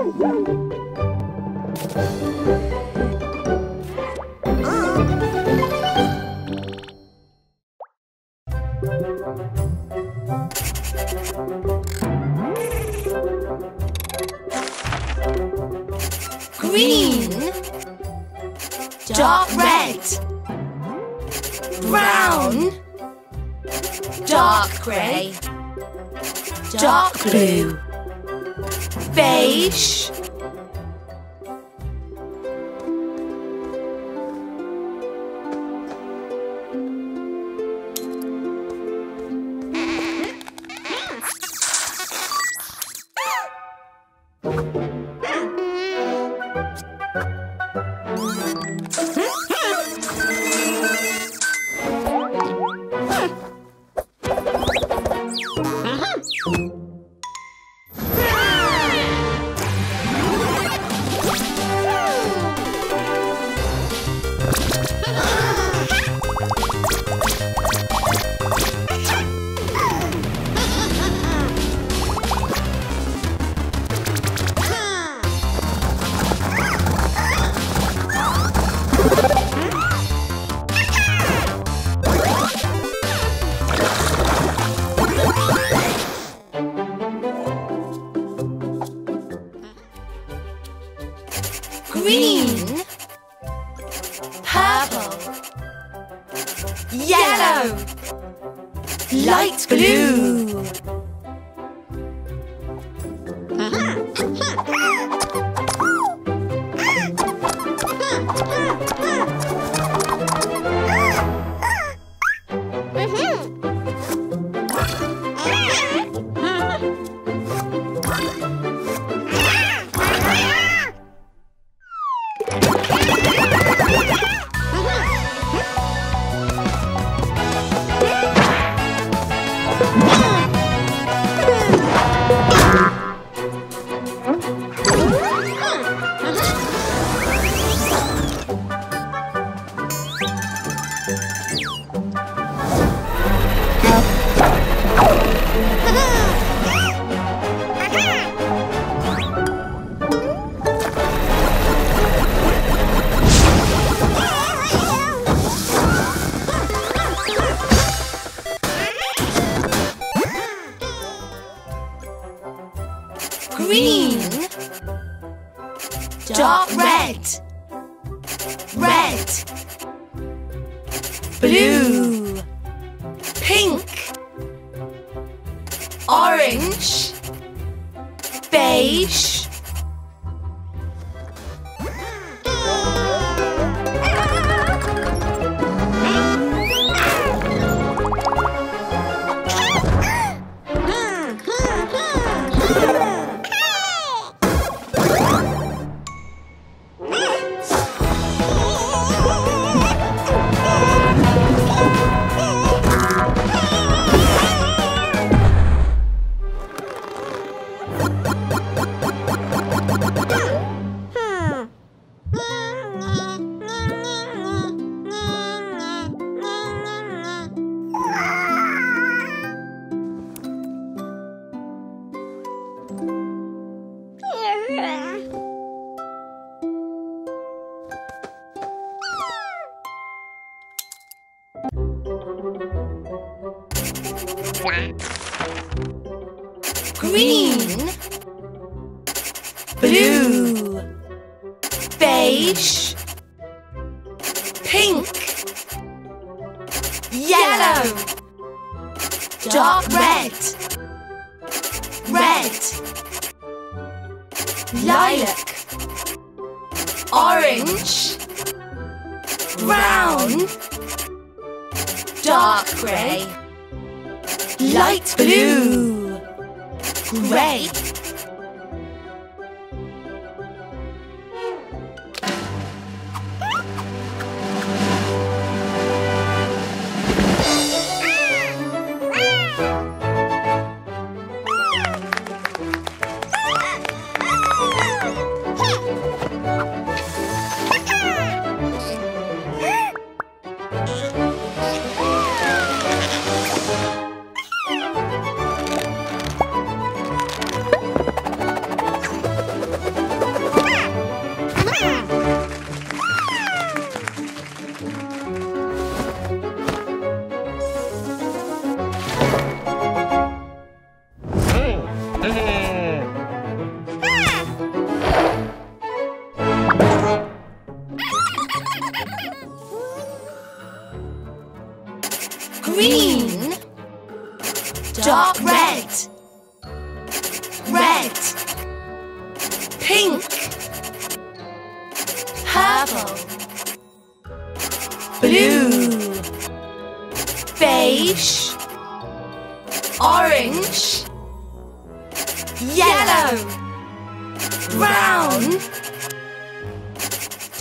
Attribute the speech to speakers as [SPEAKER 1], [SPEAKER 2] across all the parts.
[SPEAKER 1] Green. Dark red. Brown. Dark grey. Dark blue. Beige. Green. Blue. Beige. Light blue.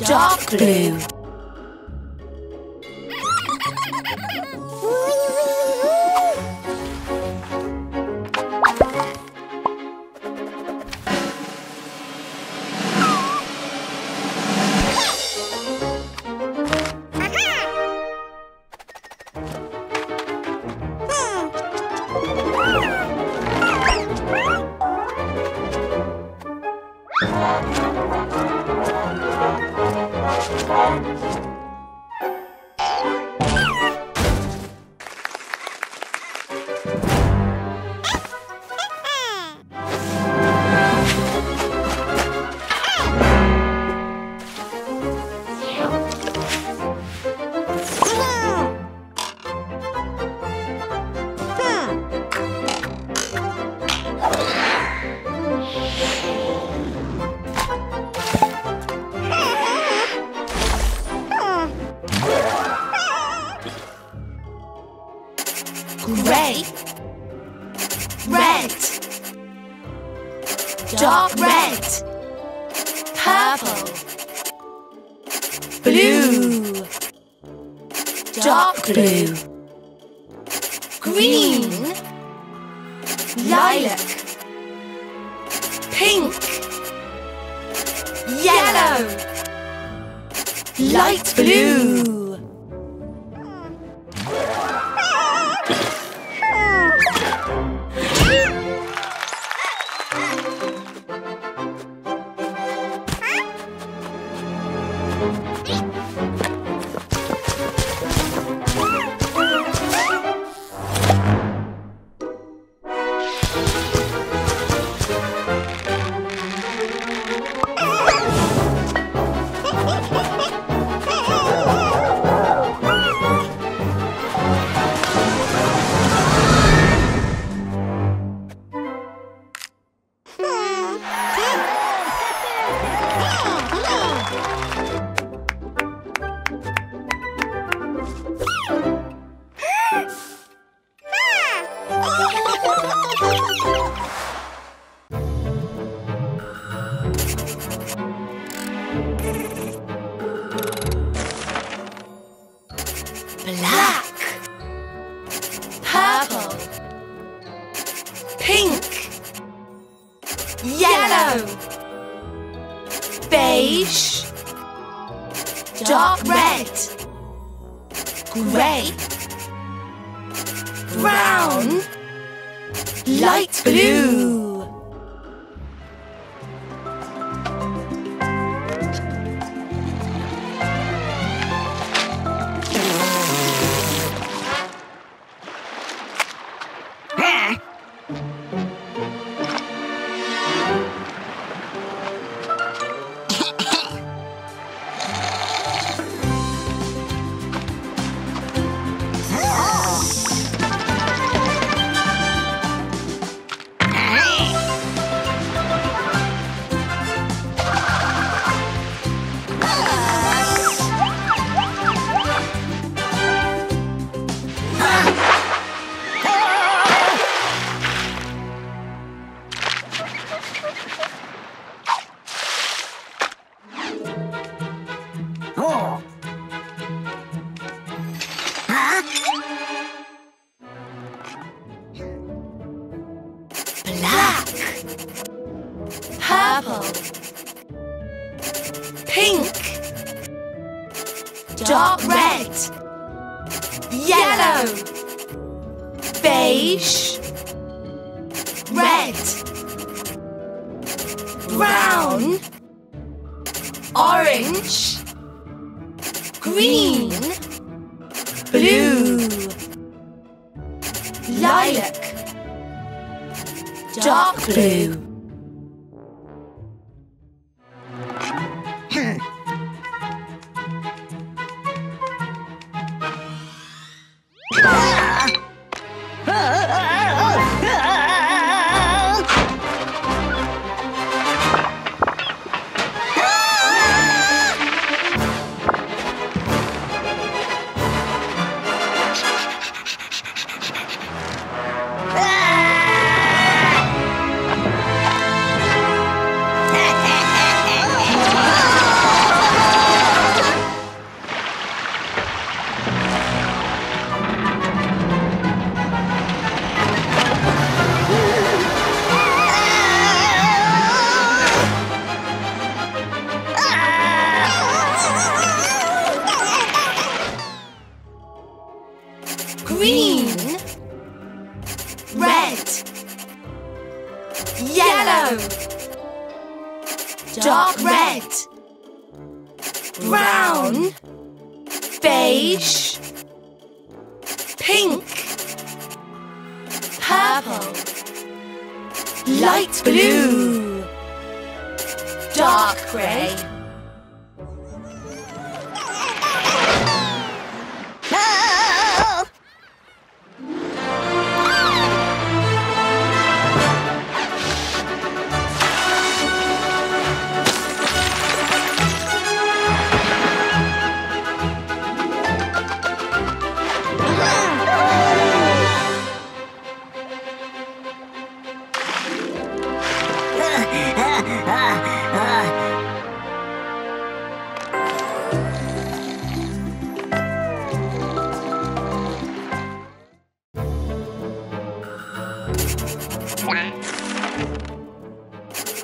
[SPEAKER 1] Dark blue. Blue, dark blue, green, lilac, pink, yellow, light blue. Love. Dark red, yellow, beige, red, brown, orange, green, blue, lilac, dark blue.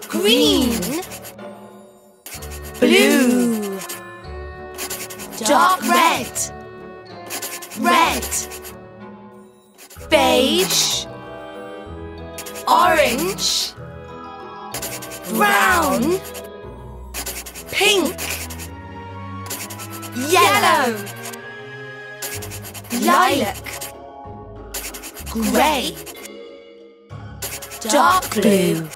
[SPEAKER 1] Green. Blue. Dark red dark blue.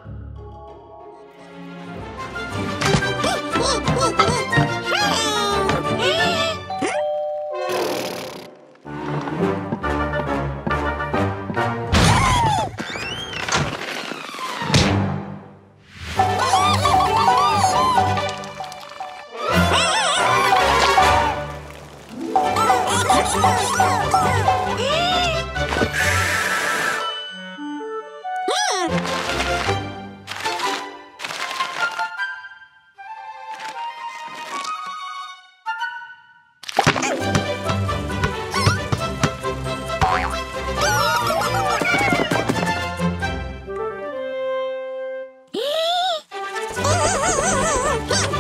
[SPEAKER 1] 啊啊啊啊啊。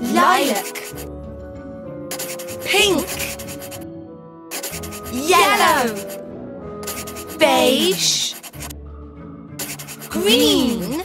[SPEAKER 1] lilac, pink, yellow, beige, green,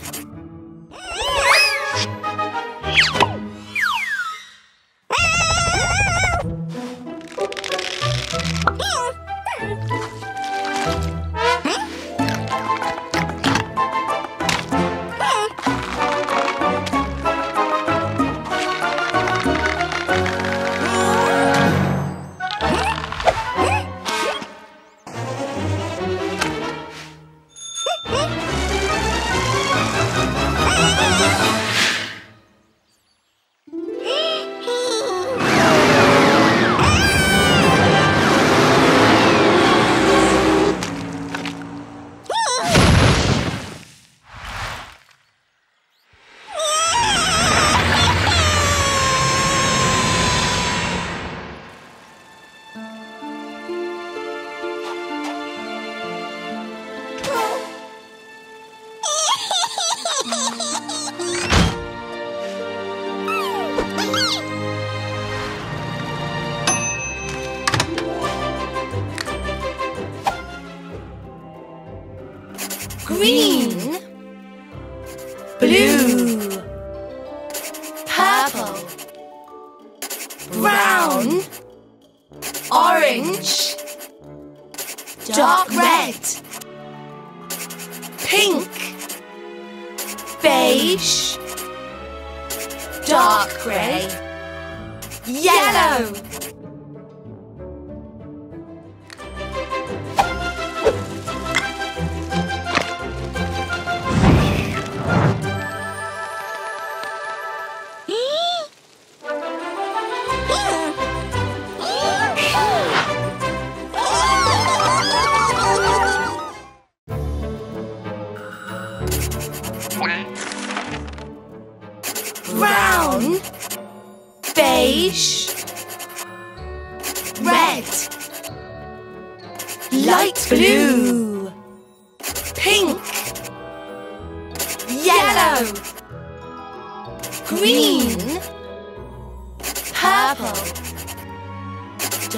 [SPEAKER 1] me.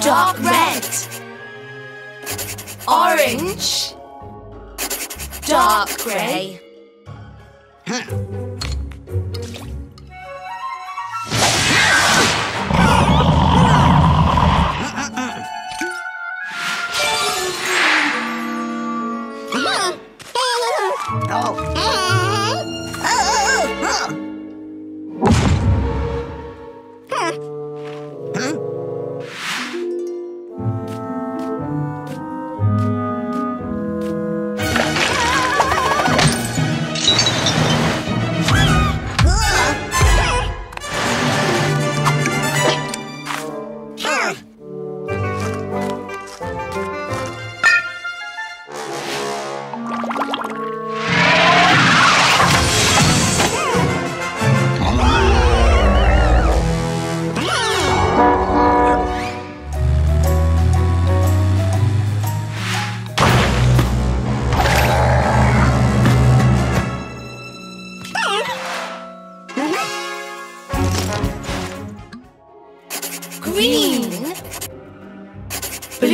[SPEAKER 1] Dark red, orange, dark grey.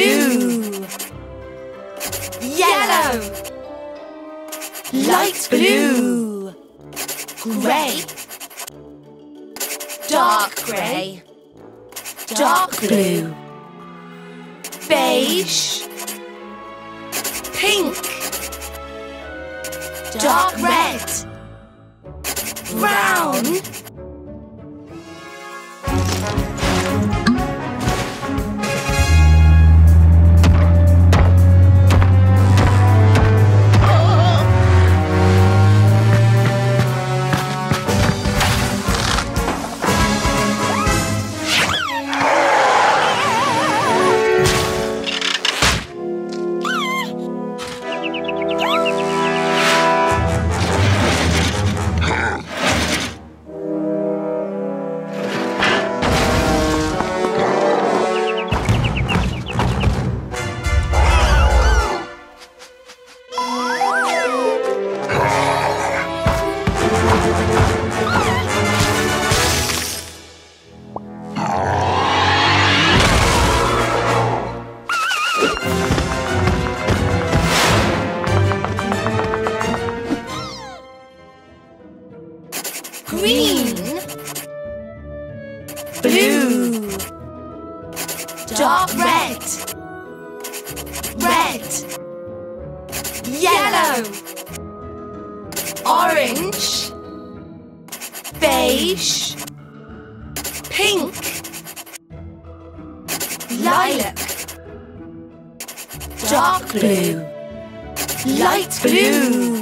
[SPEAKER 1] Blue, yellow, light blue, grey, dark grey, dark blue, beige, pink, dark red, brown, blue, light blue.